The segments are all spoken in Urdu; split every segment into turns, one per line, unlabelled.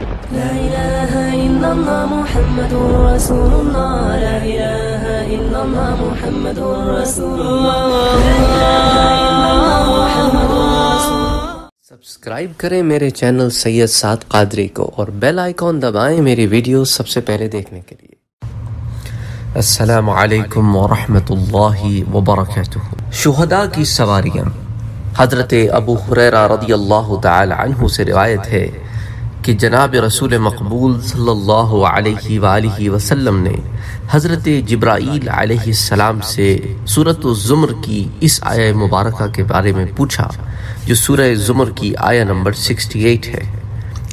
لا إله إلا الله محمد رسول الله. لا إله إلا الله محمد رسول الله. لا إله إلا الله محمد رسول
سبسکرائب کریں میرے چینل سید سعد قادری کو اور بیل آئیکن دبائیں میری ویڈیو سب سے پہلے دیکھنے کے لیے. السلام علیکم ورحمۃ اللہ وبرکاتہ. شہداء کی سواریاں. حضرت ابو حریرہ رضی اللہ تعالی عنہ سے روایت ہے کہ جناب رسول مقبول صلی اللہ علیہ وآلہ وسلم نے حضرت جبرائیل علیہ السلام سے سورة الزمر کی اس آیہ مبارکہ کے بارے میں پوچھا، جو سورہ زمر کی آیہ نمبر 68 ہے۔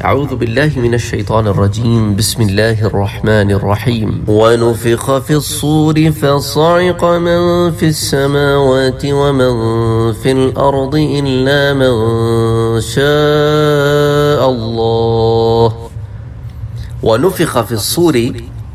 أعوذ بالله من الشيطان الرجيم. بسم الله الرحمن الرحيم. ونفخ في الصور فصعق من في السماوات ومن في الأرض إلا من شاء الله. ونفخ في الصور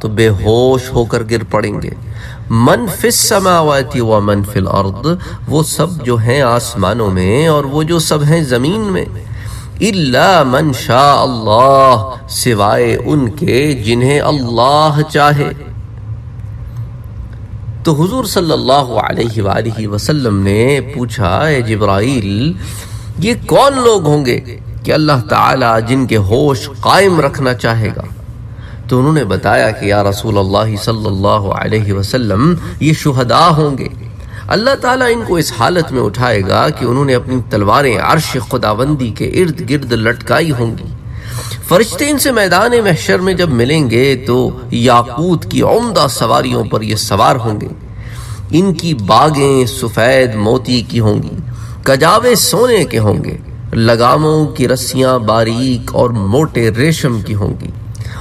تو بے ہوش ہو کر گر پڑیں گے. من فی السماوات و من فی الارض، وہ سب جو ہیں آسمانوں میں اور وہ جو سب ہیں زمین میں۔ الا من شاء اللہ، سوائے ان کے جنہیں اللہ چاہے۔ تو حضور صلی اللہ علیہ وآلہ وسلم نے پوچھا، اے جبرائیل، یہ کون لوگ ہوں گے کہ اللہ تعالی جن کے ہوش قائم رکھنا چاہے گا؟ تو انہوں نے بتایا کہ یا رسول اللہ صلی اللہ علیہ وسلم، یہ شہداء ہوں گے۔ اللہ تعالیٰ ان کو اس حالت میں اٹھائے گا کہ انہوں نے اپنی تلواریں عرش خداوندی کے ارد گرد لٹکائی ہوں گی۔ فرشتے ان سے میدان محشر میں جب ملیں گے تو یاقوت کی عمدہ سواریوں پر یہ سوار ہوں گے۔ ان کی باغیں سفید موتی کی ہوں گی، کجاوے سونے کے ہوں گے۔ لگاموں کی رسیاں باریک اور موٹے ریشم کی ہوں گی۔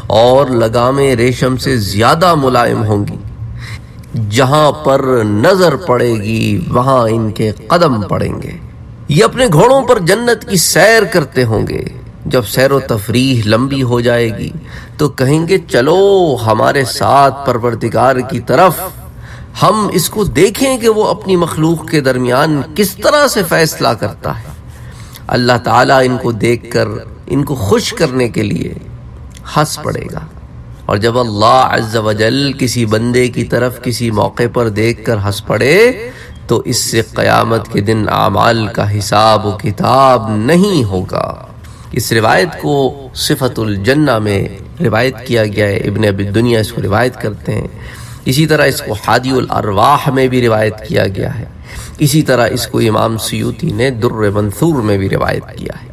اور لگامیں ریشم سے زیادہ ملائم ہوں گی۔ جہاں پر نظر پڑے گی، وہاں ان کے قدم پڑیں گے۔ یہ اپنے گھوڑوں پر جنت کی سیر کرتے ہوں گے۔ جب سیر و تفریح لمبی ہو جائے گی، تو کہیں گے، چلو ہمارے ساتھ پروردگار کی طرف۔ ہم اس کو دیکھیں کہ وہ اپنی مخلوق کے درمیان کس طرح سے فیصلہ کرتا ہے۔ اللہ تعالیٰ ان کو دیکھ کر، ان کو خوش کرنے کے لیے ہنس پڑے گا۔ اور جب اللہ عز و جل کسی بندے کی طرف کسی موقع پر دیکھ کر ہنس پڑے تو اس سے قیامت کے دن اعمال کا حساب و کتاب نہیں ہوگا۔ اس روایت کو صفت الجنہ میں روایت کیا گیا ہے۔ ابن ابی دنیا اس کو روایت کرتے ہیں۔ اسی طرح اس کو حادی الارواح میں بھی روایت کیا گیا ہے۔ اسی طرح اس کو امام سیوتی نے در منثور میں بھی روایت کیا ہے۔